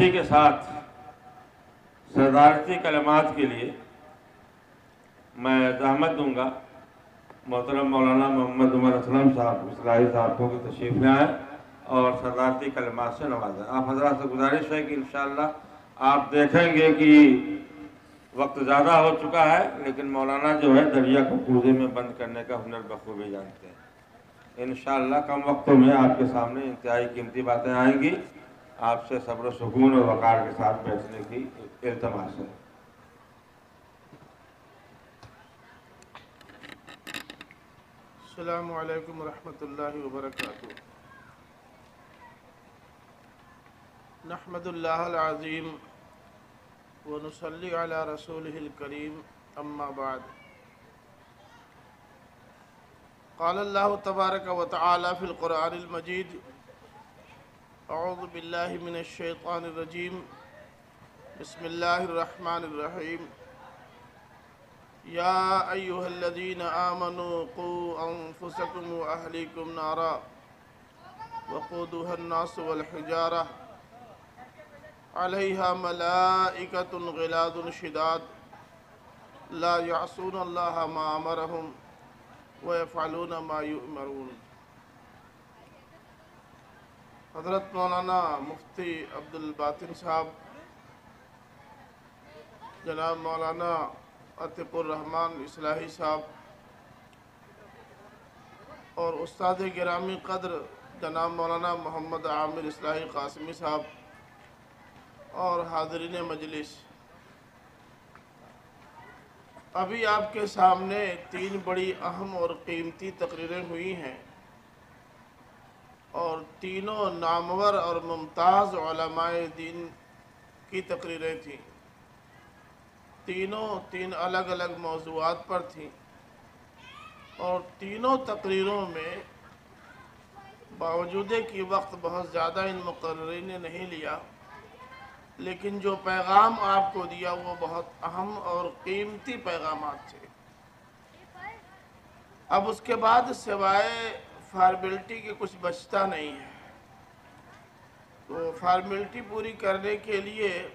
اسی کے ساتھ صدارتی کلمات کے لیے میں زحمت دوں گا۔ محترم مولانا محمد عمر اسلم صاحب، اصلاحی صاحب کو تشریف لے آئیں اور صدارتی کلمات سے نوازیں آپ حضرات سے گزارش ہے کہ انشاءاللہ آپ دیکھیں گے کہ وقت زیادہ ہو چکا ہے، لیکن مولانا جو ہے دریا کو کوزے میں بند کرنے کا ہنر بخوبی جانتے ہیں۔ انشاءاللہ کم وقتوں میں آپ کے سامنے انتہائی قیمتی باتیں آئیں گی۔ آپ سے صبر و سکون اور وقار کے ساتھ بیٹھنے کی التماس ہے۔ السلام علیکم ورحمۃ اللہ وبرکاتہ۔ نحمد اللہ العظیم ونصلی علی رسولہ الکریم، اما بعد۔ قال اللہ تبارک و تعالی فی القرآن المجید اعوذ باللہ من الشیطان الرجیم۔ بسم اللہ الرحمن الرحیم۔ یا ایوہ الذین آمنوا قو انفسکم و اہلیکم نارا وقودها الناس والحجارہ۔ علیہا ملائکت غلاد شداد۔ لا یعصون اللہ ما امرہم ویفعلون ما یؤمرون۔ حضرت مولانا مفتی عبد الباطن صاحب، جناب مولانا عطف الرحمن اصلاحی صاحب اور استاد گرامی قدر جناب مولانا محمد عامر اصلاحی قاسمی صاحب اور حاضرین مجلس۔ ابھی آپ کے سامنے تین بڑی اہم اور قیمتی تقریریں ہوئی ہیں۔ اور تینوں نامور اور ممتاز علماء دین کی تقریریں تھیں۔ تینوں تین الگ الگ موضوعات پر تھیں۔ اور تینوں تقریروں میں باوجود کہ وقت بہت زیادہ ان مقررین نے نہیں لیا، لیکن جو پیغام آپ کو دیا وہ بہت اہم اور قیمتی پیغامات تھے۔ اب اس کے بعد سوائے فارمیلٹی کے کچھ بچتا نہیں ہے۔ تو فارمیلٹی پوری کرنے کے لیے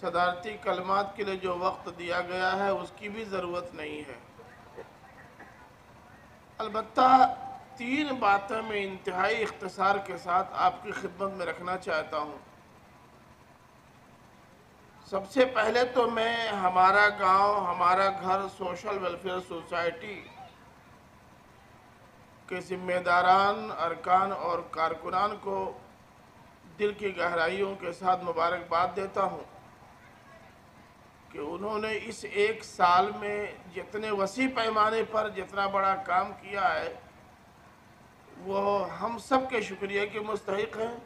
صدارتی کلمات کے لیے جو وقت دیا گیا ہے، اس کی بھی ضرورت نہیں ہے۔ البتہ تین باتیں میں انتہائی اختصار کے ساتھ آپ کی خدمت میں رکھنا چاہتا ہوں۔ سب سے پہلے تو میں، ہمارا گاؤں، ہمارا گھر، سوشل ویلفیئر سوسائٹی کے ذمہ داران، ارکان اور کارکنان کو دل کی گہرائیوں کے ساتھ مبارکباد دیتا ہوں کہ انہوں نے اس ایک سال میں جتنے وسیع پیمانے پر جتنا بڑا کام کیا ہے، وہ ہم سب کے شکریہ کے مستحق ہیں۔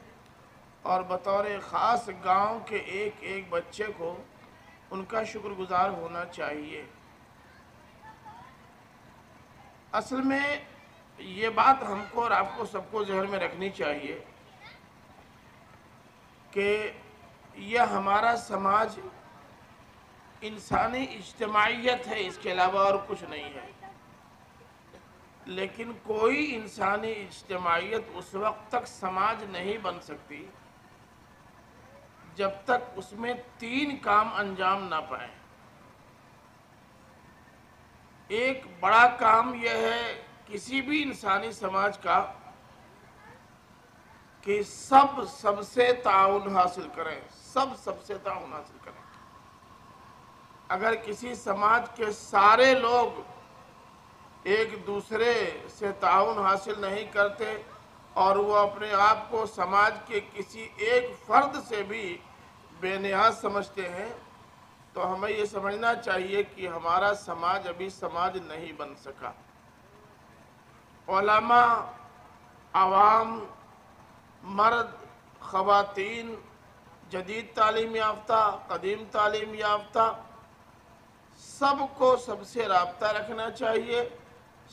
اور بطور خاص گاؤں کے ایک ایک بچے کو ان کا شکر گزار ہونا چاہیے۔ اصل میں یہ بات ہم کو اور آپ کو سب کو ذہن میں رکھنی چاہیے کہ یہ ہمارا سماج انسانی اجتماعیت ہے، اس کے علاوہ اور کچھ نہیں ہے۔ لیکن کوئی انسانی اجتماعیت اس وقت تک سماج نہیں بن سکتی جب تک اس میں تین کام انجام نہ پائیں۔ ایک بڑا کام یہ ہے کسی بھی انسانی سماج کا کہ سب سب سے تعاون حاصل کریں، سب سب سے تعاون حاصل کریں۔ اگر کسی سماج کے سارے لوگ ایک دوسرے سے تعاون حاصل نہیں کرتے اور وہ اپنے آپ کو سماج کے کسی ایک فرد سے بھی بے نیاز سمجھتے ہیں، تو ہمیں یہ سمجھنا چاہیے کہ ہمارا سماج ابھی سماج نہیں بن سکا۔ علماء، عوام، مرد، خواتین، جدید تعلیم یافتہ، قدیم تعلیم یافتہ، سب کو سب سے رابطہ رکھنا چاہیے،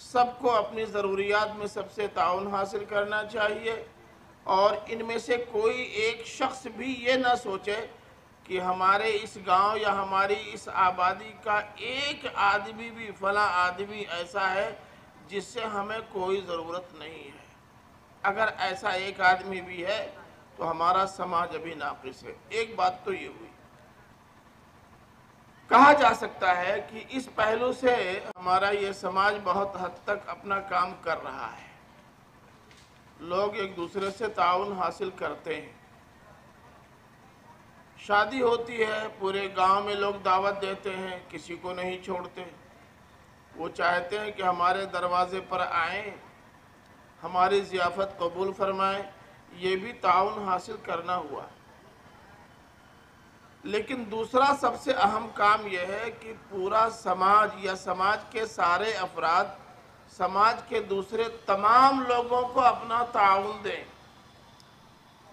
سب کو اپنی ضروریات میں سب سے تعاون حاصل کرنا چاہیے، اور ان میں سے کوئی ایک شخص بھی یہ نہ سوچے کہ ہمارے اس گاؤں یا ہماری اس آبادی کا ایک آدمی بھی، فلاں آدمی ایسا ہے جس سے ہمیں کوئی ضرورت نہیں ہے۔ اگر ایسا ایک آدمی بھی ہے، تو ہمارا سماج ابھی ناقص ہے۔ ایک بات تو یہ ہوئی۔ کہا جا سکتا ہے کہ اس پہلو سے ہمارا یہ سماج بہت حد تک اپنا کام کر رہا ہے۔ لوگ ایک دوسرے سے تعاون حاصل کرتے ہیں۔ شادی ہوتی ہے، پورے گاؤں میں لوگ دعوت دیتے ہیں، کسی کو نہیں چھوڑتے۔ وہ چاہتے ہیں کہ ہمارے دروازے پر آئیں، ہماری ضیافت قبول فرمائیں، یہ بھی تعاون حاصل کرنا ہوا۔ لیکن دوسرا سب سے اہم کام یہ ہے کہ پورا سماج یا سماج کے سارے افراد، سماج کے دوسرے تمام لوگوں کو اپنا تعاون دیں۔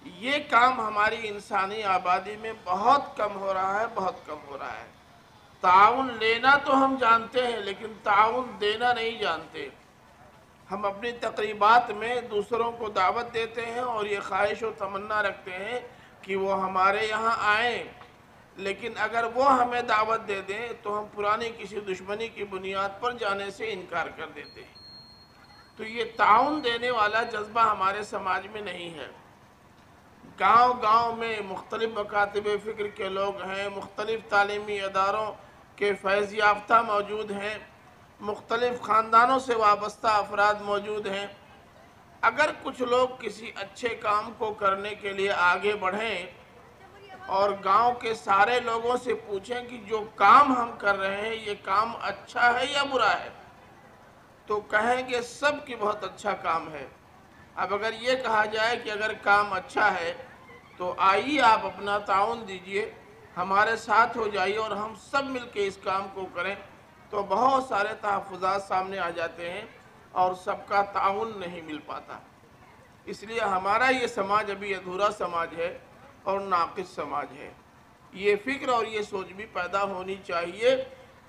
یہ کام ہماری انسانی آبادی میں بہت کم ہو رہا ہے، بہت کم ہو رہا ہے۔ تعاون لینا تو ہم جانتے ہیں، لیکن تعاون دینا نہیں جانتے۔ ہم اپنی تقریبات میں دوسروں کو دعوت دیتے ہیں اور یہ خواہش و تمنا رکھتے ہیں کہ وہ ہمارے یہاں آئیں۔ لیکن اگر وہ ہمیں دعوت دے دیں تو ہم پرانی کسی دشمنی کی بنیاد پر جانے سے انکار کر دیتے ہیں۔ تو یہ تعاون دینے والا جذبہ ہمارے سماج میں نہیں ہے۔ گاؤں گاؤں میں مختلف مکاتب فکر کے لوگ ہیں، مختلف تعلیمی اداروں کے فیض یافتہ موجود ہیں، مختلف خاندانوں سے وابستہ افراد موجود ہیں۔ اگر کچھ لوگ کسی اچھے کام کو کرنے کے لیے آگے بڑھیں اور گاؤں کے سارے لوگوں سے پوچھیں کہ جو کام ہم کر رہے ہیں، یہ کام اچھا ہے یا برا ہے، تو کہیں گے سب کی بہت اچھا کام ہے۔ اب اگر یہ کہا جائے کہ اگر کام اچھا ہے، تو آئیے آپ اپنا تعاون دیجیے۔ ہمارے ساتھ ہو جائیے اور ہم سب مل کے اس کام کو کریں تو بہت سارے تحفظات سامنے آ جاتے ہیں اور سب کا تعاون نہیں مل پاتا۔ اس لیے ہمارا یہ سماج ابھی ادھورا سماج ہے اور ناقص سماج ہے۔ یہ فکر اور یہ سوچ بھی پیدا ہونی چاہیے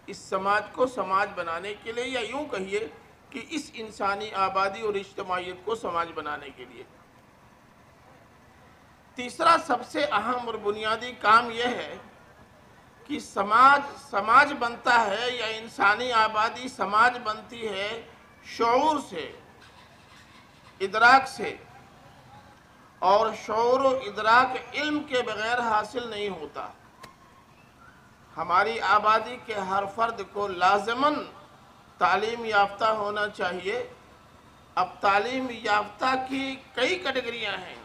اس سماج کو سماج بنانے کے لیے یا یوں کہیے کہ اس انسانی آبادی اور اجتماعیت کو سماج بنانے کے لیے۔ تیسرا سب سے اہم اور بنیادی کام یہ ہے کہ سماج سماج بنتا ہے یا انسانی آبادی سماج بنتی ہے شعور سے، ادراک سے، اور شعور و ادراک علم کے بغیر حاصل نہیں ہوتا۔ ہماری آبادی کے ہر فرد کو لازماً تعلیم یافتہ ہونا چاہیے۔ اب تعلیم یافتہ کی کئی کٹگریاں ہیں۔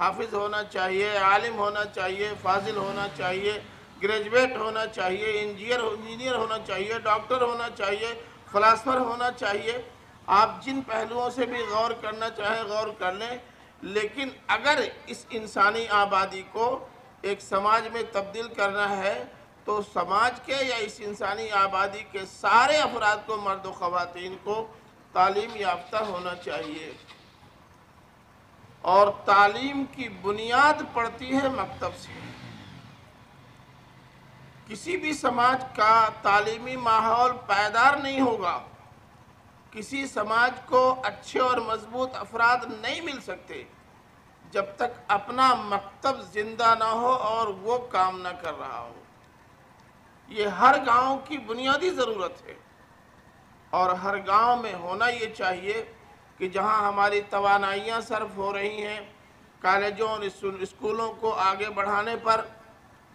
حافظ ہونا چاہیے، عالم ہونا چاہیے، فاضل ہونا چاہیے، گریجویٹ ہونا چاہیے، انجینئر انجینئر ہونا چاہیے، ڈاکٹر ہونا چاہیے، فلاسفر ہونا چاہیے۔ آپ جن پہلوؤں سے بھی غور کرنا چاہیں غور کر لیں۔ لیکن اگر اس انسانی آبادی کو ایک سماج میں تبدیل کرنا ہے، تو سماج کے یا اس انسانی آبادی کے سارے افراد کو مرد و خواتین کو تعلیم یافتہ ہونا چاہیے۔ اور تعلیم کی بنیاد پڑتی ہے مکتب سے۔ کسی بھی سماج کا تعلیمی ماحول پائیدار نہیں ہوگا۔ کسی سماج کو اچھے اور مضبوط افراد نہیں مل سکتے جب تک اپنا مکتب زندہ نہ ہو اور وہ کام نہ کر رہا ہو۔ یہ ہر گاؤں کی بنیادی ضرورت ہے اور ہر گاؤں میں ہونا یہ چاہیے کہ جہاں ہماری توانائیاں صرف ہو رہی ہیں، کالجوں اور اسکولوں کو آگے بڑھانے پر،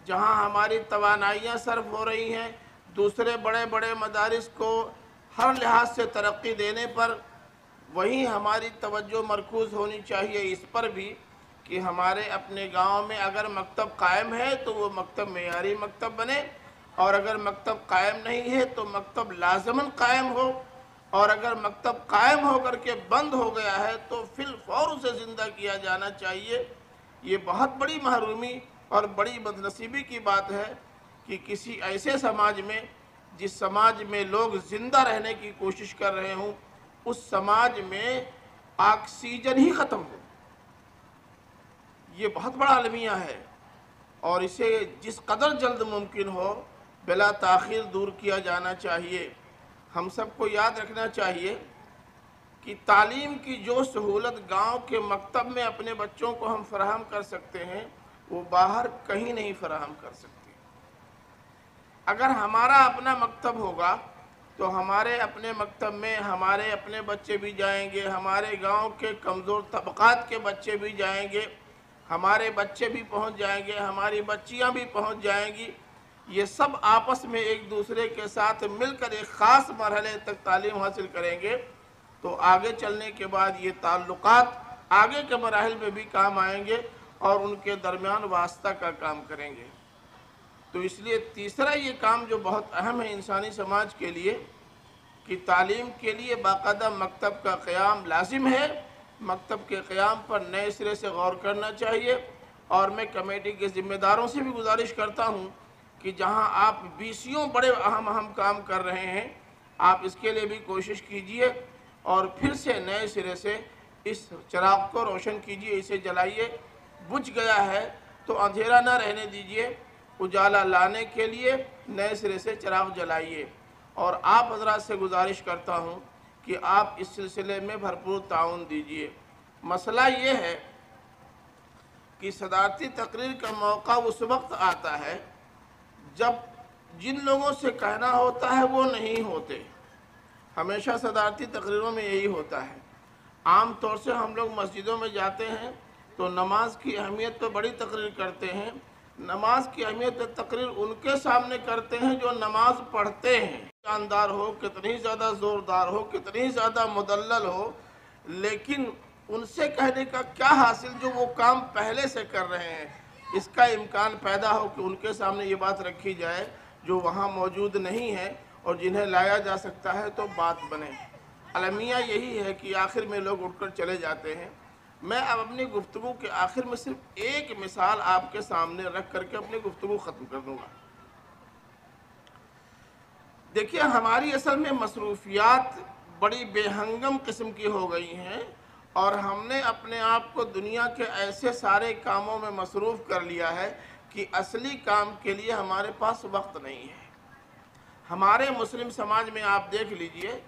جہاں ہماری توانائیاں صرف ہو رہی ہیں، دوسرے بڑے بڑے مدارس کو ہر لحاظ سے ترقی دینے پر وہیں ہماری توجہ مرکوز ہونی چاہیے۔ اس پر بھی کہ ہمارے اپنے گاؤں میں اگر مکتب قائم ہے تو وہ مکتب معیاری مکتب بنے، اور اگر مکتب قائم نہیں ہے تو مکتب لازماً قائم ہو۔ اور اگر مکتب قائم ہو کر کے بند ہو گیا ہے تو فی الفور اسے زندہ کیا جانا چاہیے۔ یہ بہت بڑی محرومی اور بڑی بدنصیبی کی بات ہے کہ کسی ایسے سماج میں، جس سماج میں لوگ زندہ رہنے کی کوشش کر رہے ہوں، اس سماج میں آکسیجن ہی ختم ہو۔ یہ بہت بڑا المیہ ہے اور اسے جس قدر جلد ممکن ہو، بلا تاخیر دور کیا جانا چاہیے۔ ہم سب کو یاد رکھنا چاہیے کہ تعلیم کی جو سہولت گاؤں کے مکتب میں اپنے بچوں کو ہم فراہم کر سکتے ہیں، وہ باہر کہیں نہیں فراہم کر سکتے۔ اگر ہمارا اپنا مکتب ہوگا، تو ہمارے اپنے مکتب میں ہمارے اپنے بچے بھی جائیں گے، ہمارے گاؤں کے کمزور طبقات کے بچے بھی جائیں گے، ہمارے بچے بھی پہنچ جائیں گے، ہماری بچیاں بھی پہنچ جائیں گی۔ یہ سب آپس میں ایک دوسرے کے ساتھ مل کر ایک خاص مرحلے تک تعلیم حاصل کریں گے تو آگے چلنے کے بعد یہ تعلقات آگے کے مراحل میں بھی کام آئیں گے اور ان کے درمیان واسطہ کا کام کریں گے۔ تو اس لیے تیسرا یہ کام جو بہت اہم ہے انسانی سماج کے لیے کہ تعلیم کے لیے باقاعدہ مکتب کا قیام لازم ہے۔ مکتب کے قیام پر نئے سرے سے غور کرنا چاہیے اور میں کمیٹی کے ذمہ داروں سے بھی گزارش کرتا ہوں کہ جہاں آپ بیسیوں بڑے اہم اہم کام کر رہے ہیں، آپ اس کے لیے بھی کوشش کیجیے اور پھر سے نئے سرے سے اس چراغ کو روشن کیجیے، اسے جلائیے۔ بجھ گیا ہے تو اندھیرا نہ رہنے دیجیے، اجالا لانے کے لیے نئے سرے سے چراغ جلائیے۔ اور آپ حضرات سے گزارش کرتا ہوں کہ آپ اس سلسلے میں بھرپور تعاون دیجیے۔ مسئلہ یہ ہے کہ صدارتی تقریر کا موقع اس وقت آتا ہے جب جن لوگوں سے کہنا ہوتا ہے وہ نہیں ہوتے۔ ہمیشہ صدارتی تقریروں میں یہی ہوتا ہے۔ عام طور سے ہم لوگ مسجدوں میں جاتے ہیں تو نماز کی اہمیت پہ بڑی تقریر کرتے ہیں۔ نماز کی اہمیت پہ تقریر ان کے سامنے کرتے ہیں جو نماز پڑھتے ہیں۔ جاندار ہو، کتنی زیادہ زوردار ہو، کتنی زیادہ مدلل ہو، لیکن ان سے کہنے کا کیا حاصل جو وہ کام پہلے سے کر رہے ہیں؟ اس کا امکان پیدا ہو کہ ان کے سامنے یہ بات رکھی جائے جو وہاں موجود نہیں ہے اور جنہیں لایا جا سکتا ہے تو بات بنے۔ المیہ یہی ہے کہ آخر میں لوگ اٹھ کر چلے جاتے ہیں۔ میں اب اپنی گفتگو کے آخر میں صرف ایک مثال آپ کے سامنے رکھ کر کے اپنی گفتگو ختم کر دوں گا۔ دیکھیے، ہماری اصل میں مصروفیات بڑی بے ہنگم قسم کی ہو گئی ہیں۔ اور ہم نے اپنے آپ کو دنیا کے ایسے سارے کاموں میں مصروف کر لیا ہے کہ اصلی کام کے لیے ہمارے پاس وقت نہیں ہے۔ ہمارے مسلم سماج میں آپ دیکھ لیجیے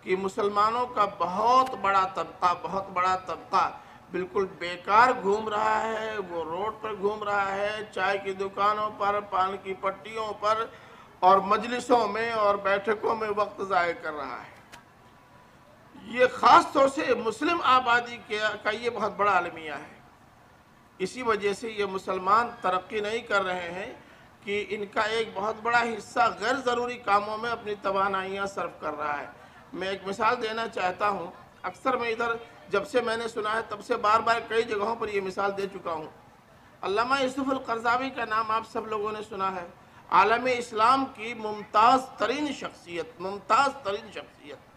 کہ مسلمانوں کا بہت بڑا طبقہ، بہت بڑا طبقہ بالکل بیکار گھوم رہا ہے، وہ روڈ پر گھوم رہا ہے، چائے کی دکانوں پر، پان کی پٹیوں پر اور مجلسوں میں اور بیٹھکوں میں وقت ضائع کر رہا ہے۔ یہ خاص طور سے مسلم آبادی کا یہ بہت بڑا المیہ ہے۔ اسی وجہ سے یہ مسلمان ترقی نہیں کر رہے ہیں کہ ان کا ایک بہت بڑا حصہ غیر ضروری کاموں میں اپنی توانائیاں صرف کر رہا ہے۔ میں ایک مثال دینا چاہتا ہوں۔ اکثر میں ادھر جب سے میں نے سنا ہے تب سے بار بار کئی جگہوں پر یہ مثال دے چکا ہوں۔ علامہ یوسف القرضاوی کا نام آپ سب لوگوں نے سنا ہے۔ عالم اسلام کی ممتاز ترین شخصیت ممتاز ترین شخصیت۔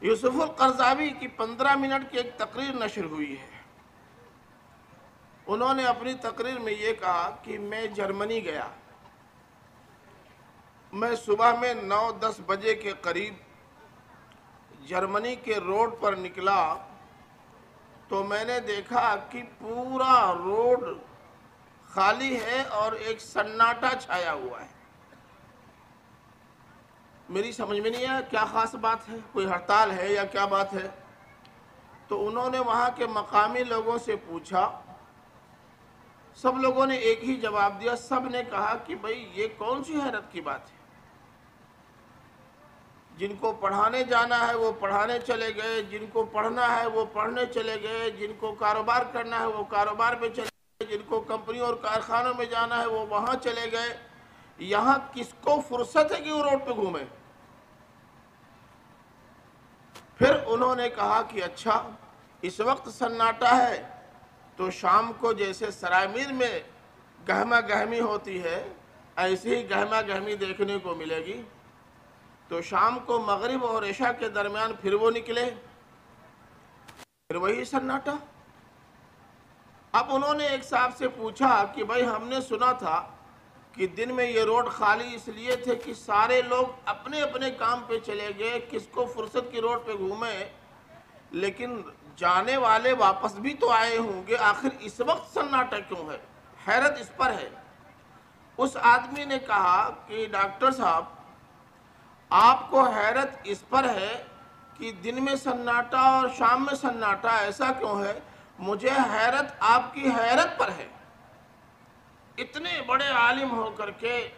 یوسف القرضاوی کی پندرہ منٹ کی ایک تقریر نشر ہوئی ہے۔ انہوں نے اپنی تقریر میں یہ کہا کہ میں جرمنی گیا۔ میں صبح میں نو دس بجے کے قریب جرمنی کے روڈ پر نکلا تو میں نے دیکھا کہ پورا روڈ خالی ہے اور ایک سناٹا چھایا ہوا ہے۔ میری سمجھ میں نہیں آیا کیا خاص بات ہے، کوئی ہڑتال ہے یا کیا بات ہے؟ تو انہوں نے وہاں کے مقامی لوگوں سے پوچھا۔ سب لوگوں نے ایک ہی جواب دیا، سب نے کہا کہ بھئی یہ کون سی حیرت کی بات ہے؟ جن کو پڑھانے جانا ہے وہ پڑھانے چلے گئے، جن کو پڑھنا ہے وہ پڑھنے چلے گئے، جن کو کاروبار کرنا ہے وہ کاروبار پہ چلے گئے، جن کو کمپنیوں اور کارخانوں میں جانا ہے وہ وہاں چلے گئے۔ یہاں کس کو فرصت ہے کہ وہ روڈ پہ گھومے پھر انہوں نے کہا کہ اچھا اس وقت سناٹا ہے تو شام کو جیسے سرائمیر میں گہمہ گہمی ہوتی ہے ایسی ہی گہمہ گہمی دیکھنے کو ملے گی۔ تو شام کو مغرب اور عشاء کے درمیان پھر وہ نکلے۔ پھر وہی سناٹا۔ اب انہوں نے ایک صاحب سے پوچھا کہ بھائی ہم نے سنا تھا کہ دن میں یہ روڈ خالی اس لیے تھے کہ سارے لوگ اپنے اپنے کام پہ چلے گئے، کس کو فرصت کی روڈ پہ گھومے۔ لیکن جانے والے واپس بھی تو آئے ہوں گے۔ آخر اس وقت سناٹا کیوں ہے؟ حیرت اس پر ہے۔ اس آدمی نے کہا کہ ڈاکٹر صاحب، آپ کو حیرت اس پر ہے کہ دن میں سناٹا اور شام میں سناٹا ایسا کیوں ہے؟ مجھے حیرت آپ کی حیرت پر ہے۔ اتنے بڑے عالم ہو کر کے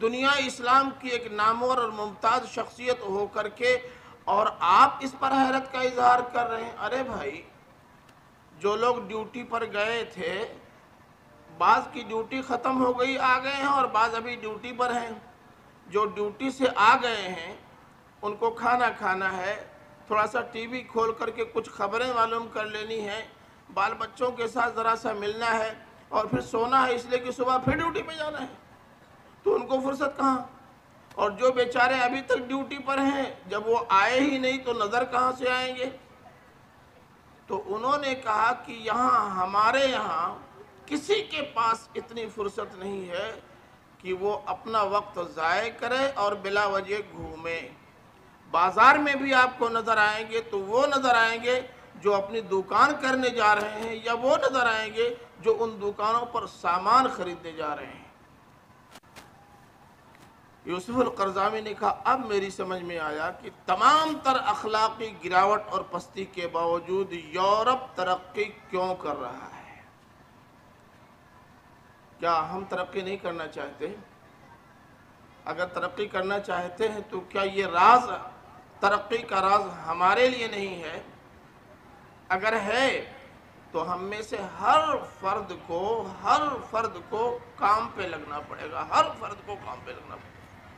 دنیا اسلام کی ایک نامور اور ممتاز شخصیت ہو کر کے اور آپ اس پر حیرت کا اظہار کر رہے ہیں۔ ارے بھائی، جو لوگ ڈیوٹی پر گئے تھے، بعض کی ڈیوٹی ختم ہو گئی، آ گئے ہیں اور بعض ابھی ڈیوٹی پر ہیں۔ جو ڈیوٹی سے آ گئے ہیں، ان کو کھانا کھانا ہے۔ تھوڑا سا ٹی وی کھول کر کے کچھ خبریں معلوم کر لینی ہیں۔ بال بچوں کے ساتھ ذرا سا ملنا ہے۔ اور پھر سونا ہے اس لیے کہ صبح پھر ڈیوٹی پہ جانا ہے۔ تو ان کو فرصت کہاں؟ اور جو بیچارے ابھی تک ڈیوٹی پر ہیں، جب وہ آئے ہی نہیں تو نظر کہاں سے آئیں گے؟ تو انہوں نے کہا کہ یہاں ہمارے یہاں کسی کے پاس اتنی فرصت نہیں ہے کہ وہ اپنا وقت ضائع کرے اور بلا وجہ گھومے۔ بازار میں بھی آپ کو نظر آئیں گے تو وہ نظر آئیں گے جو اپنی دکان کرنے جا رہے ہیں یا وہ نظر آئیں گے جو ان دکانوں پر سامان خریدنے جا رہے ہیں۔ یوسف القرضامی نے کہا، اب میری سمجھ میں آیا کہ تمام تر اخلاقی گراوٹ اور پستی کے باوجود یورپ ترقی کیوں کر رہا ہے؟ کیا ہم ترقی نہیں کرنا چاہتے؟ اگر ترقی کرنا چاہتے ہیں تو کیا یہ راز، ترقی کا راز ہمارے لیے نہیں ہے؟ اگر ہے تو ہم میں سے ہر فرد کو، ہر فرد کو کام پہ لگنا پڑے گا، ہر فرد کو کام پہ لگنا پڑے گا۔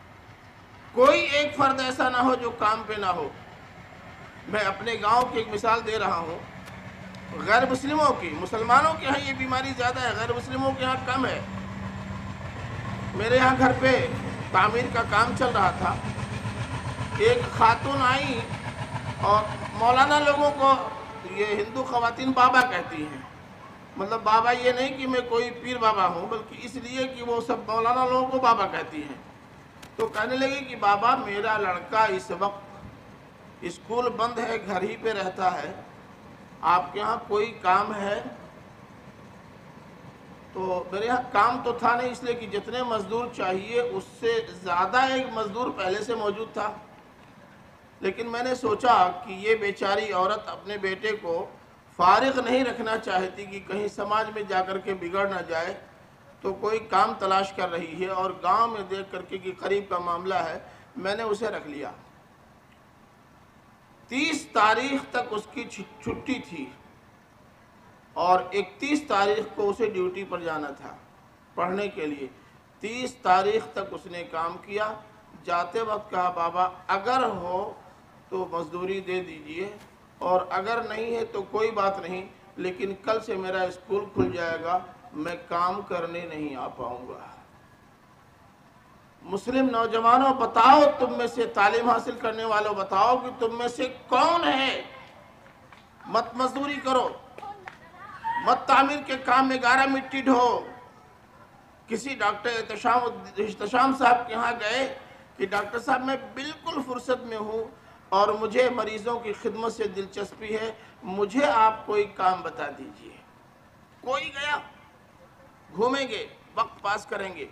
کوئی ایک فرد ایسا نہ ہو جو کام پہ نہ ہو۔ میں اپنے گاؤں کی ایک مثال دے رہا ہوں۔ غیر مسلموں کی، مسلمانوں کے ہاں یہ بیماری زیادہ ہے، غیر مسلموں کے ہاں کم ہے۔ میرے ہاں گھر پہ تعمیر کا کام چل رہا تھا۔ ایک خاتون آئی اور مولانا لوگوں کو یہ ہندو خواتین بابا کہتی ہیں۔ مطلب بابا یہ نہیں کہ میں کوئی پیر بابا ہوں، بلکہ اس لیے کہ وہ سب مولانا لوگوں کو بابا کہتی ہیں۔ تو کہنے لگی کہ بابا میرا لڑکا اس وقت اسکول بند ہے، گھر ہی پہ رہتا ہے۔ آپ کے ہاں کوئی کام ہے؟ تو میرے ہاں کام تو تھا نہیں، اس لیے کہ جتنے مزدور چاہیے، اس سے زیادہ ایک مزدور پہلے سے موجود تھا۔ لیکن میں نے سوچا کہ یہ بیچاری عورت اپنے بیٹے کو فارغ نہیں رکھنا چاہتی کہ کہیں سماج میں جا کر کے بگڑ نہ جائے، تو کوئی کام تلاش کر رہی ہے اور گاؤں میں دیکھ کر کے کہ قریب کا معاملہ ہے، میں نے اسے رکھ لیا۔ تیس تاریخ تک اس کی چھٹی تھی اور اکتیس تاریخ کو اسے ڈیوٹی پر جانا تھا پڑھنے کے لیے۔ تیس تاریخ تک اس نے کام کیا۔ جاتے وقت کہا، بابا، اگر ہو تو مزدوری دے دیجیے۔ اور اگر نہیں ہے تو کوئی بات نہیں، لیکن کل سے میرا اسکول کھل جائے گا، میں کام کرنے نہیں آ پاؤں گا۔ مسلم نوجوانوں، بتاؤ تم میں سے تعلیم حاصل کرنے والوں، بتاؤ کہ تم میں سے کون ہے؟ مت مزدوری کرو، مت تعمیر کے کام میں گارہ مٹی ڈھو۔ کسی ڈاکٹر احتشام صاحب کے ہاں گئے کہ ڈاکٹر صاحب میں بالکل فرصت میں ہوں۔ اور مجھے مریضوں کی خدمت سے دلچسپی ہے، مجھے آپ کوئی کام بتا دیجیے۔ کوئی گیا؟ گھومیں گے، وقت پاس کریں گے،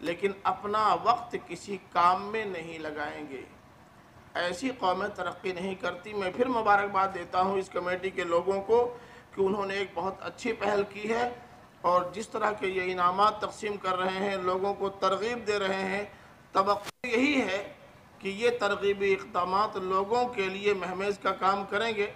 لیکن اپنا وقت کسی کام میں نہیں لگائیں گے۔ ایسی قومیں ترقی نہیں کرتی۔ میں پھر مبارکباد دیتا ہوں اس کمیٹی کے لوگوں کو کہ انہوں نے ایک بہت اچھی پہل کی ہے اور جس طرح کے یہ انعامات تقسیم کر رہے ہیں، لوگوں کو ترغیب دے رہے ہیں، توقع یہی ہے کہ یہ ترغیبی اقدامات لوگوں کے لیے محمیز کا کام کریں گے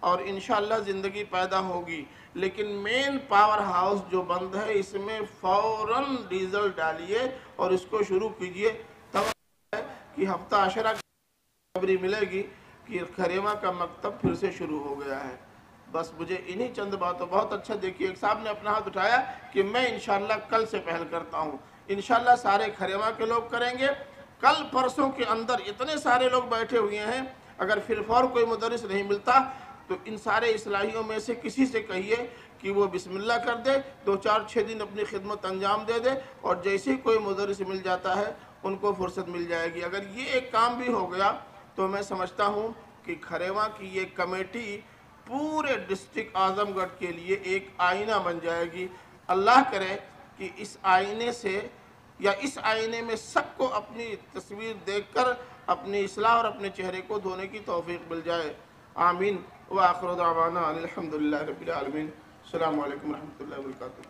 اور انشاءاللہ زندگی پیدا ہوگی۔ لیکن مین پاور ہاؤس جو بند ہے، اس میں فوراً ڈیزل ڈالیے اور اس کو شروع کیجیے تب کہ ہفتہ عشرہ خبری ملے گی کہ خریمہ کا مکتب پھر سے شروع ہو گیا ہے۔ بس مجھے انہی چند باتوں بہت اچھا دیکھیے۔ ایک صاحب نے اپنا ہاتھ اٹھایا کہ میں انشاءاللہ کل سے پہل کرتا ہوں۔ انشاءاللہ سارے خریمہ کے لوگ کریں گے۔ کل پرسوں کے اندر اتنے سارے لوگ بیٹھے ہوئے ہیں، اگر فی کوئی مدرس نہیں ملتا، تو ان سارے اصلاحیوں میں سے کسی سے کہیے کہ وہ بسم اللہ کر دے، دو چار چھ دن اپنی خدمت انجام دے دے، اور جیسے ہی کوئی مدرس مل جاتا ہے، ان کو فرصت مل جائے گی۔ اگر یہ ایک کام بھی ہو گیا، تو میں سمجھتا ہوں کہ کھریواں کی یہ کمیٹی پورے ڈسٹرک اعظم گڑھ کے لیے ایک آئینہ بن جائے گی۔ اللہ کرے کہ اس آئینے سے یا اس آئینے میں سب کو اپنی تصویر دیکھ کر اپنی اصلاح اور اپنے چہرے کو دھونے کی توفیق مل جائے۔ آمین۔ و دعوانا الحمدللہ رب العالمین۔ السلام علیکم ورحمت اللہ وبرکاتہ۔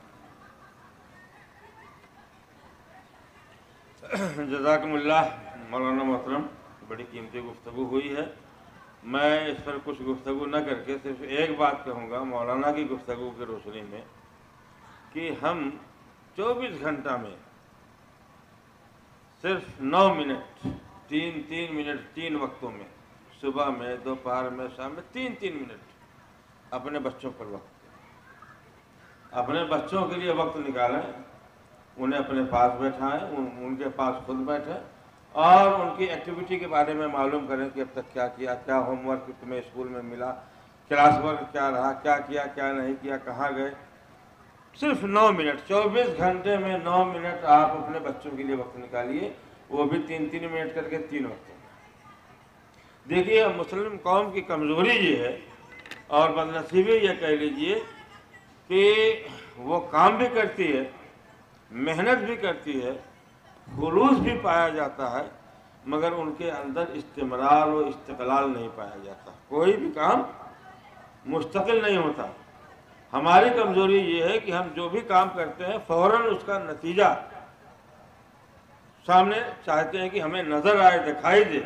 جزاکم اللہ مولانا محترم، بڑی قیمتی گفتگو ہوئی ہے۔ میں اس پر کچھ گفتگو نہ کر کے صرف ایک بات کہوں گا، مولانا کی گفتگو کی روشنی میں، کہ ہم چوبیس گھنٹہ میں صرف نو منٹ، تین تین منٹ، تین وقتوں میں۔ صبح میں، دوپہر میں، شام میں، تین تین منٹ۔ اپنے بچوں پر وقت۔ دیں اپنے بچوں کے لیے وقت نکالیں، انہیں اپنے پاس بٹھائیں ان ان کے پاس خود بیٹھیں اور ان کی ایکٹیویٹی کے بارے میں معلوم کریں کہ اب تک کیا کیا کیا ہوم ورک تمہیں اسکول میں ملا کلاس ورک کیا رہا، کیا کیا کیا نہیں کیا، کہاں گئے۔ صرف نو منٹ، چوبیس گھنٹے میں نو منٹ آپ اپنے بچوں کے لیے وقت نکالیے، وہ بھی تین تین منٹ کر کے تین وقتوں میں دیکھیے، مسلم قوم کی کمزوری یہ ہے، اور بد نصیبی یہ کہہ لیجیے کہ وہ کام بھی کرتی ہے، محنت بھی کرتی ہے، خلوص بھی پایا جاتا ہے، مگر ان کے اندر استمرار و استقلال نہیں پایا جاتا۔ کوئی بھی کام مستقل نہیں ہوتا۔ ہماری کمزوری یہ ہے کہ ہم جو بھی کام کرتے ہیں، فوراً اس کا نتیجہ سامنے چاہتے ہیں کہ ہمیں نظر آئے، دکھائی دے۔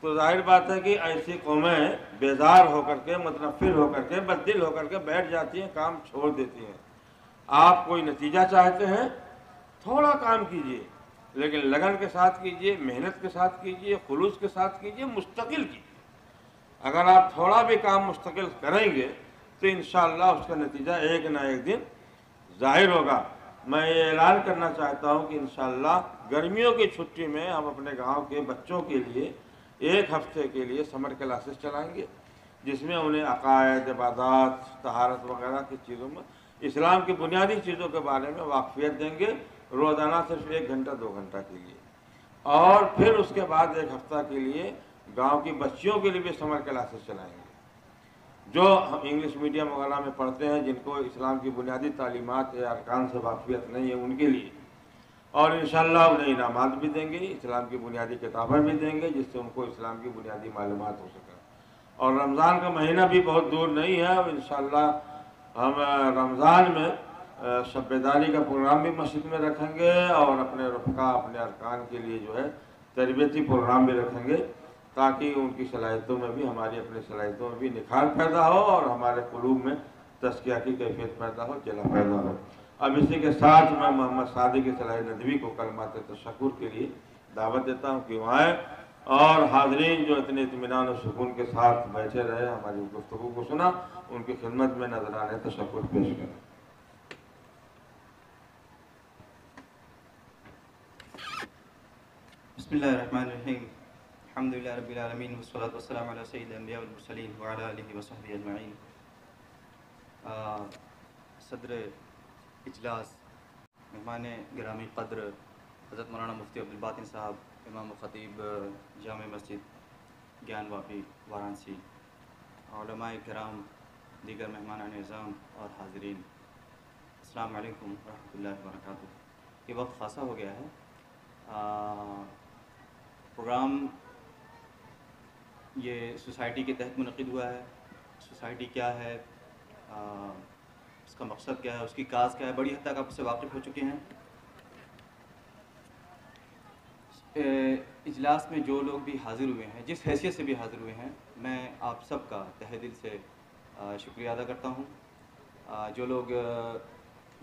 تو ظاہر بات ہے کہ ایسی قومیں بیزار ہو کر کے، متنفر ہو کر کے، بددل ہو کر کے بیٹھ جاتی ہیں، کام چھوڑ دیتی ہیں۔ آپ کوئی نتیجہ چاہتے ہیں؟ تھوڑا کام کیجیے، لیکن لگن کے ساتھ کیجیے، محنت کے ساتھ کیجیے، خلوص کے ساتھ کیجیے، مستقل کیجیے۔ اگر آپ تھوڑا بھی کام مستقل کریں گے تو انشاءاللہ اس کا نتیجہ ایک نہ ایک دن ظاہر ہوگا۔ میں یہ اعلان کرنا چاہتا ہوں کہ انشاءاللہ گرمیوں کی چھٹی میں ہم اپنے گاؤں کے بچوں کے لیے ایک ہفتے کے لیے سمر کلاسز چلائیں گے، جس میں انہیں عقائد، عبادات، طہارت وغیرہ کی چیزوں میں، اسلام کی بنیادی چیزوں کے بارے میں واقفیت دیں گے روزانہ صرف ایک گھنٹہ، دو گھنٹہ کے لیے۔ اور پھر اس کے بعد ایک ہفتہ کے لیے گاؤں کی بچیوں کے لیے بھی سمر کلاسز چلائیں گے۔ جو ہم انگلش میڈیم وغیرہ میں پڑھتے ہیں، جن کو اسلام کی بنیادی تعلیمات یا ارکان سے واقفیت نہیں ہے، ان کے لیے۔ اور انشاءاللہ انہیں انعامات بھی دیں گے، اسلام کی بنیادی کتابیں بھی دیں گے، جس سے ان کو اسلام کی بنیادی معلومات ہو سکے۔ اور رمضان کا مہینہ بھی بہت دور نہیں ہے، اور انشاءاللہ ہم رمضان میں شب بیداری کا پروگرام بھی مسجد میں رکھیں گے، اور اپنے رفقا، اپنے ارکان کے لیے جو ہے، تربیتی پروگرام بھی رکھیں گے۔ تاکہ ان کی صلاحیتوں میں بھی، ہماری اپنی صلاحیتوں میں بھی نکھار پیدا ہو اور ہمارے قلوب میں تذکیہ کی کیفیت پیدا ہو چلا پیدا ہو۔ اب اسی کے ساتھ میں محمد صادق صلاح ندوی کو کلمات تشکر کے لیے دعوت دیتا ہوں کہ وہ آئیں اور حاضرین جو اتنے اطمینان و سکون کے ساتھ بیٹھے رہے، ہماری گفتگو کو سنا، ان کی خدمت میں نظر آنے، تشکر پیش کریں۔ بسم اللہ الرحمن الرحیم۔ الحمد للہ رب العالمین والصلاة والسلام علی سید الانبیاء والمرسلین وعلی آلہ وصحبہ اجمعین. صدر اجلاس مہمان گرامی قدر حضرت مولانا مفتی عبدالباطن صاحب، امام و خطیب جامع مسجد گیان واپی وارانسی، علماء کرام، دیگر مہمان نظام اور حاضرین، السلام علیکم ورحمۃ اللہ وبرکاتہ۔ یہ وقت خاصا ہو گیا ہے۔ پروگرام یہ سوسائٹی کے تحت منعقد ہوا ہے، سوسائٹی کیا ہے اس کا مقصد کیا ہے، اس کی کاز کیا ہے، بڑی حد تک آپ اس سے واقف ہو چکے ہیں۔ اجلاس میں جو لوگ بھی حاضر ہوئے ہیں، جس حیثیت سے بھی حاضر ہوئے ہیں، میں آپ سب کا تہ دل سے شکریہ ادا کرتا ہوں۔ جو لوگ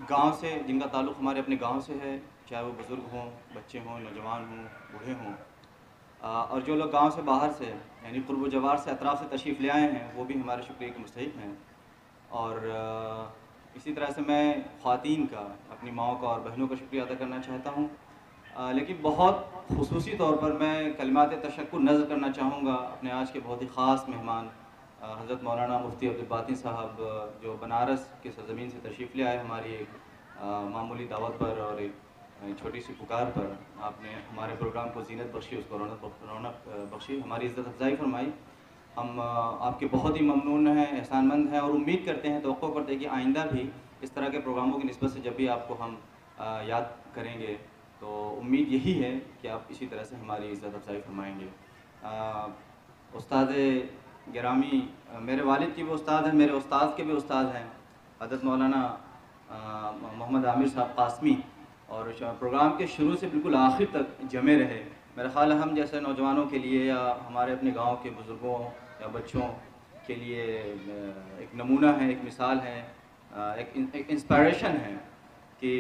گاؤں سے، جن کا تعلق ہمارے اپنے گاؤں سے ہے، چاہے وہ بزرگ ہوں، بچے ہوں، نوجوان ہوں، بوڑھے ہوں اور جو لوگ گاؤں سے باہر سے یعنی قرب و جوار سے اطراف سے تشریف لے آئے ہیں، وہ بھی ہمارے شکریہ کے مستحق ہیں۔ اور اسی طرح سے میں خواتین کا، اپنی ماؤں کا اور بہنوں کا شکریہ ادا کرنا چاہتا ہوں۔ لیکن بہت خصوصی طور پر میں کلمات تشکر نظر کرنا چاہوں گا اپنے آج کے بہت ہی خاص مہمان حضرت مولانا مفتی عبدالباطن صاحب، جو بنارس کے سرزمین سے تشریف لے آئے ہماری ایک معمولی دعوت پر اور ایک یعنی چھوٹی سی پکار پر آپ نے ہمارے پروگرام کو زینت بخشی، اس کو رونق رونق بخشی۔ ہماری عزت افزائی فرمائی۔ ہم آپ کے بہت ہی ممنون ہیں، احسان مند ہیں اور امید کرتے ہیں، توقع کرتے ہیں کہ آئندہ بھی اس طرح کے پروگراموں کی نسبت سے جب بھی آپ کو ہم یاد کریں گے تو امید یہی ہے کہ آپ اسی طرح سے ہماری عزت افزائی فرمائیں گے۔ استاد گرامی میرے والد کی بھی استاد ہیں، میرے استاد کے بھی استاد ہیں، حضرت مولانا محمد عامر صاحب قاسمی۔ اور پروگرام کے شروع سے بالکل آخر تک جمے رہے۔ میرا خیال ہے ہم جیسے نوجوانوں کے لیے یا ہمارے اپنے گاؤں کے بزرگوں یا بچوں کے لیے ایک نمونہ ہے، ایک مثال ہے ایک انسپائریشن ہے کہ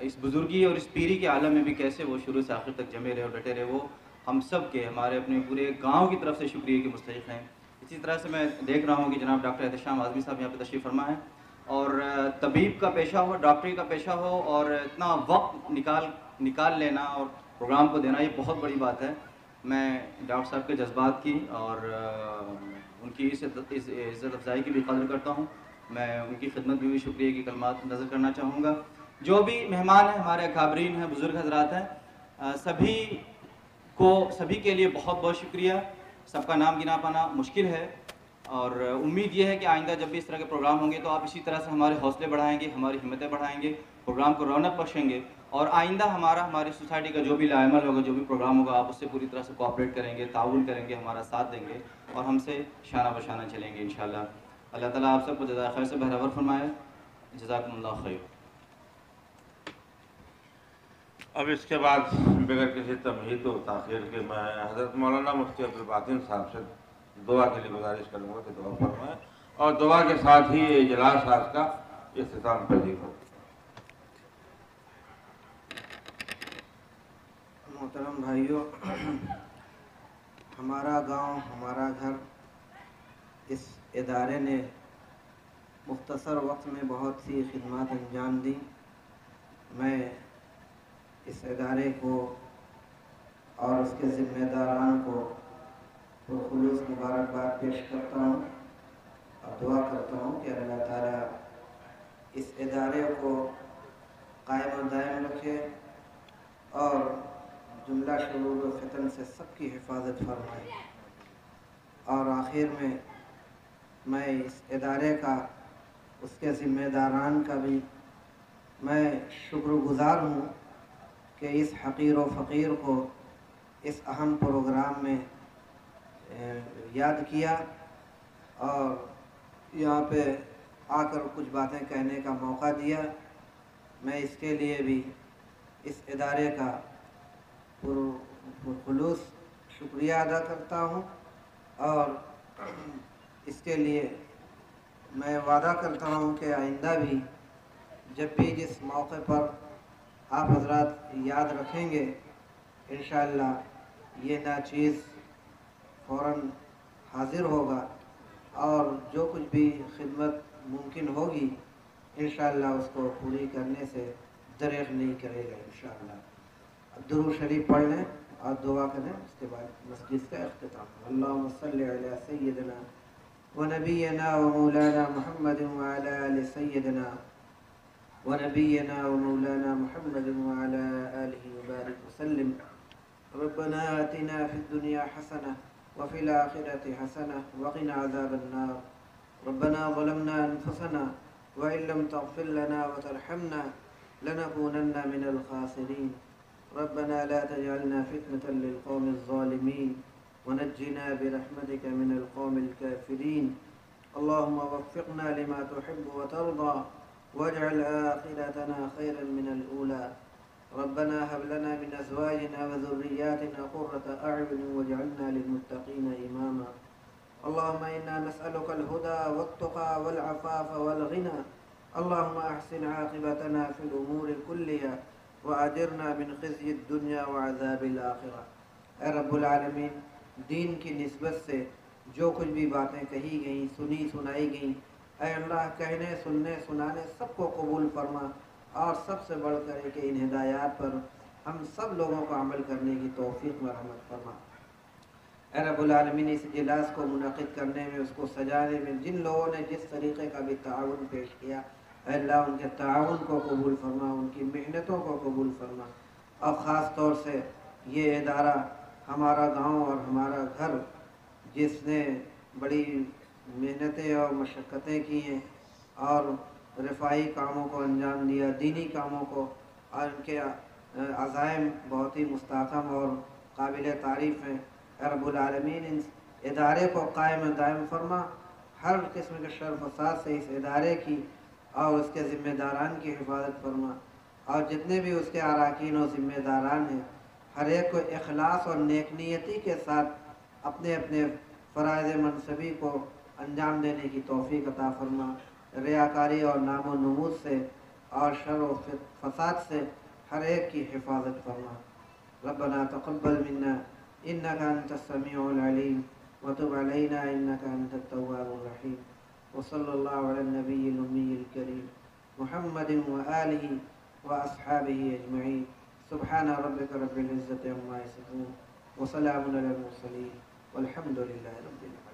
اس بزرگی اور اس پیری کے عالم میں بھی کیسے وہ شروع سے آخر تک جمے رہے اور ڈٹے رہے، وہ ہم سب کے، ہمارے اپنے پورے گاؤں کی طرف سے شکریہ کے مستحق ہیں۔ اسی طرح سے میں دیکھ رہا ہوں کہ جناب ڈاکٹر احتشام آزمی صاحب یہاں پہ تشریف فرما ہے اور طبیب کا پیشہ ہو ڈاکٹری کا پیشہ ہو اور اتنا وقت نکال نکال لینا اور پروگرام کو دینا یہ بہت بڑی بات ہے۔ میں ڈاکٹر صاحب کے جذبات کی اور ان کی اس عزت افزائی کی بھی قدر کرتا ہوں۔ میں ان کی خدمت بھی, شکریہ کی کلمات نظر کرنا چاہوں گا۔ جو بھی مہمان ہیں ہمارے اکابرین ہیں بزرگ حضرات ہیں سبھی کو سبھی کے لیے بہت بہت شکریہ۔ سب کا نام گنا پانا مشکل ہے۔ اور امید یہ ہے کہ آئندہ جب بھی اس طرح کے پروگرام ہوں گے تو آپ اسی طرح سے ہمارے حوصلے بڑھائیں گے، ہماری ہمتیں بڑھائیں گے، پروگرام کو رونق بخشیں گے اور آئندہ ہمارا، ہماری سوسائٹی کا جو بھی لائمل ہوگا جو بھی پروگرام ہوگا، آپ اس سے پوری طرح سے کوآپریٹ کریں گے، تعاون کریں گے، ہمارا ساتھ دیں گے اور ہم سے شانہ بشانہ چلیں گے انشاءاللہ۔ اللہ تعالیٰ آپ سب کو جزائے خیر سے بہرور فرمائے۔ جزاکم اللہ خیر۔ اب اس کے بعد بغیر کسی تمہید و تاخیر کے میں حضرت مولانا مفتی عبدالباطن صاحب سے دعا کے لیے گزارش کروں گا کہ دعا فرمائیں اور دعا کے ساتھ ہی یہ اجلاس آج کا اختتام پذیر ہو محترم بھائیوں ہمارا گاؤں، ہمارا گھر اس ادارے نے مختصر وقت میں بہت سی خدمات انجام دی میں اس ادارے کو اور اس کے ذمہ داران کو خلوص مبارکباد پیش کرتا ہوں اور دعا کرتا ہوں کہ اللہ تعالیٰ اس ادارے کو قائم و دائم رکھے اور جملہ شرور و فتن سے سب کی حفاظت فرمائے۔ اور آخر میں میں اس ادارے کا، اس کے ذمہ داران کا بھی میں شکر گزار ہوں کہ اس حقیر و فقیر کو اس اہم پروگرام میں یاد کیا اور یہاں پہ آ کر کچھ باتیں کہنے کا موقع دیا۔ میں اس کے لیے بھی اس ادارے کا خلوص شکریہ ادا کرتا ہوں اور اس کے لیے میں وعدہ کرتا ہوں کہ آئندہ بھی جب بھی جس موقع پر آپ حضرات یاد رکھیں گے، انشاءاللہ یہ نا چیز فوراً حاضر ہوگا اور جو کچھ بھی خدمت ممکن ہوگی، انشاءاللہ اس کو پوری کرنے سے دریغ نہیں کرے گا، انشاءاللہ۔ درو شریف پڑھ لیں اور دعا کریں، اس کے بعد مسجد کا اختتام۔ اللہم صلی علی سیدنا و نبینا و مولانا محمد آل سیدنا ونبينا ومولانا محمد وعلى آله وبارك وسلم ربنا آتنا في الدنيا حسنة وفي الآخرة حسنة وقنا عذاب النار. ربنا ظلمنا أنفسنا وإن لم تغفر لنا وترحمنا لنكونن من الخاسرين. ربنا لا تجعلنا فتنة للقوم الظالمين ونجنا برحمتك من القوم الكافرين. اللهم وفقنا لما تحب وترضى واجعل آخرتنا خيرا من الأولى. ربنا هب لنا من أزواجنا وذرياتنا قرة أعين واجعلنا للمتقين إماما. اللهم إنا نسألك الهدى والتقى والعفاف والغنى. اللهم أحسن عاقبتنا في الأمور كلها وأجرنا من خزي الدنيا وعذاب الآخرة. اے رب العالمین دین کی نسبت سے جو کچھ بھی باتیں کہی گئیں سنی سنائی گئیں اے اللہ کہنے سننے سنانے سب کو قبول فرما۔ اور سب سے بڑھ کر کہ ان ہدایات پر ہم سب لوگوں کو عمل کرنے کی توفیق و رحمت فرما۔ اے رب العالمین، اس اجلاس کو منعقد کرنے میں، اس کو سجانے میں جن لوگوں نے جس طریقے کا بھی تعاون پیش کیا، اے اللہ ان کے تعاون کو قبول فرما، ان کی محنتوں کو قبول فرما۔ اور خاص طور سے یہ ادارہ ہمارا گاؤں اور ہمارا گھر، جس نے بڑی محنتیں اور مشقتیں کی ہیں، اور رفائی کاموں کو انجام دیا، دینی کاموں کو۔ اور ان کے عزائم بہت ہی مستحکم اور قابل تعریف ہیں۔ رب العالمین ان ادارے کو قائم دائم فرما۔ ہر قسم کے شرف فساد سے اس ادارے کی اور اس کے ذمہ داران کی حفاظت فرما۔ اور جتنے بھی اس کے اراکین و ذمہ داران ہیں، ہر ایک کو اخلاص اور نیک نیتی کے ساتھ اپنے اپنے فرائض منصبی کو انجام دینے کی توفیق عطا فرما۔ ریاکاری اور نام و نمود سے اور شر و فساد سے ہر ایک کی حفاظت فرما۔ ربنا تقبل منا انك انت السميع العليم وتب علينا انك انت التواب الرحيم وصلى الله على النبي الامي الكريم محمد واله واصحابه اجمعين سبحان ربك رب العزه عما يصفون وسلام على المرسلين والحمد لله رب العالمين